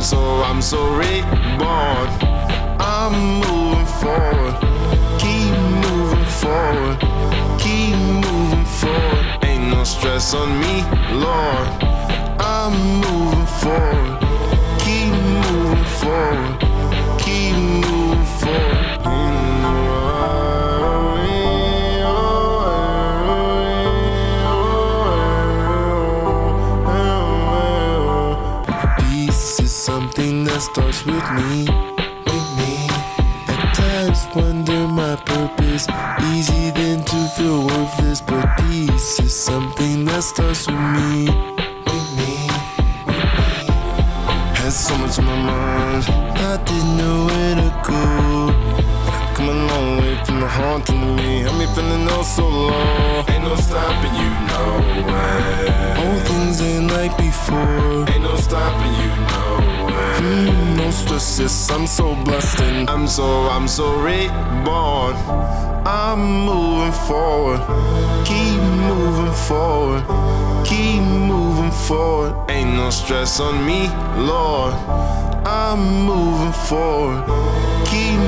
So, I'm so reborn. I'm moving forward. Keep moving forward. Keep moving forward. Ain't no stress on me, Lord. Peace is something that starts with me. With me. At times wonder my purpose. Easy then to feel worthless, but peace is something that starts with me. With me. Had so much on my mind, I didn't know where to go. Come a long way from the haunting me. Had me feeling oh so low. Ain't no stopping you, no way. All things ain't like before. Stopping you, no way. No stresses, I'm so blessed and I'm so, I'm so reborn. I'm moving forward. Keep moving forward. Keep moving forward. Ain't no stress on me, Lord. I'm moving forward. Keep